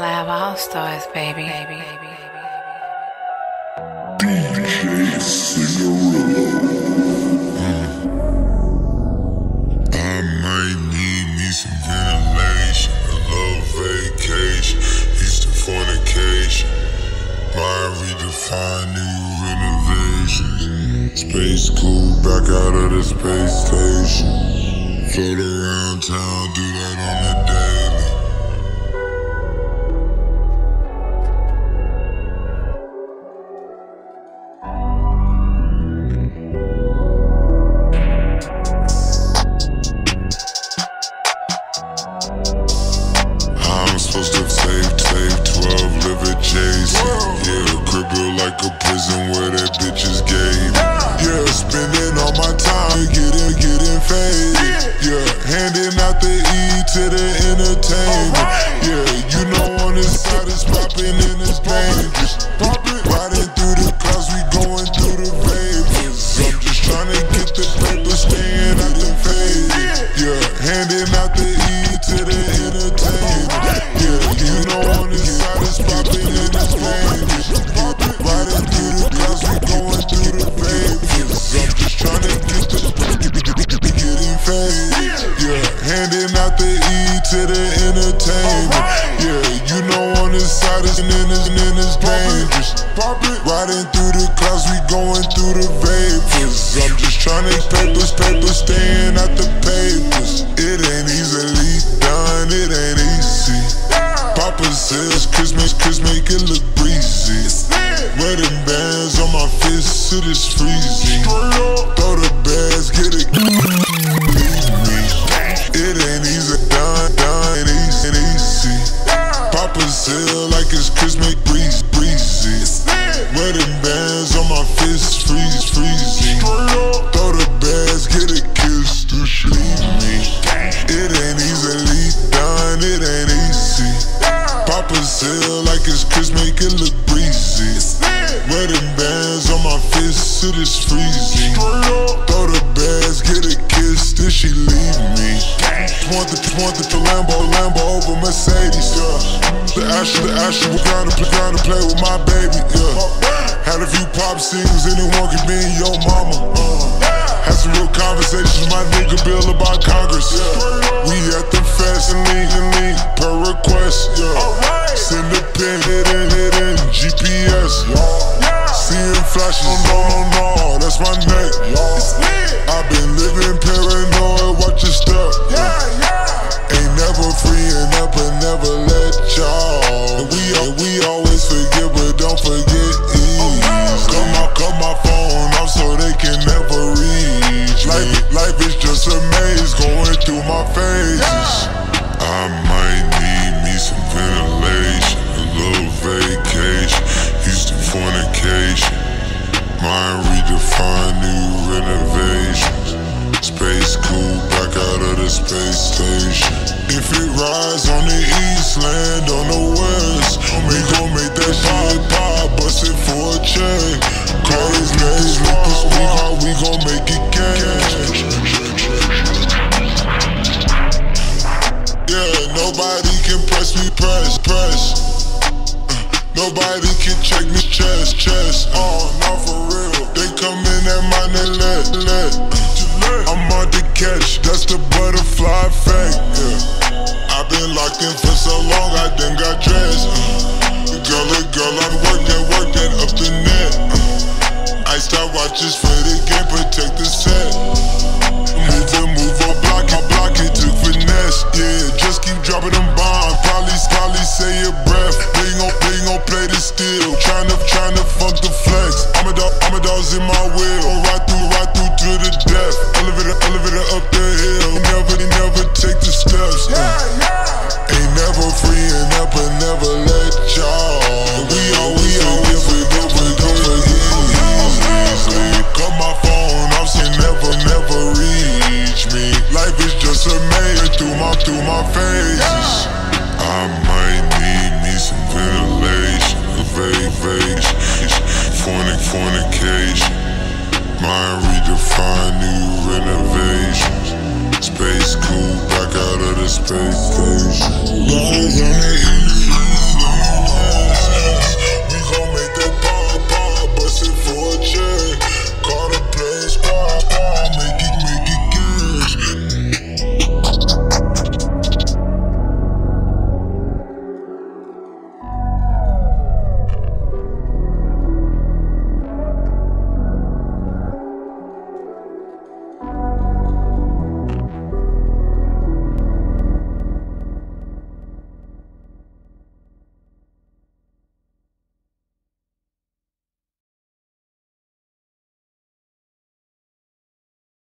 Lab All Stars, baby. baby, DJ Siggarillo. I might need me some ventilation, a little vacation, Houston fornication. Might redefine new renovations. Space cool, back out of the space station. Float around town, do that on the daily. Entertainment. This side it's and it's, and it's dangerous. Riding through the clouds, we going through the vapors. I'm just trying to papers, papers, staying out the papers. Wedding bands on my fists, freeze, then she leave me. Want the, want the, the Lambo, Lambo over Mercedes, yeah. The Asher, the Asher, we're gonna, play- gonna play with my baby, yeah. Had a few pop singles, anyone could be your mama. Had some real conversations with my nigga Bill about Congress. Yeah. We at the fest and lean and lean per request. Yeah. Send a pin, hit in, hit in, GPS. Yeah. Seeing flashes, no, no, no, that's my neck. Never, let y'all. And we, and we always forget, but don't forget ease. Cut my, cut my phone off so they can never reach. Life, life is just a maze going through my phases. I might need me some ventilation, a little vacation, Houston fornication. Mind redefine new renovations. Space cool, back out of the space station. If it rise on the press press, press. Nobody can check me chest, chest. Oh, not for real. They come in at my let, let. Uh, I'm on the catch, that's the butterfly effect. Yeah. I've been locked in for so long, I done got still trying. invasion. Fornication. Mind redefined, new renovations. Space cool, back out of the space station.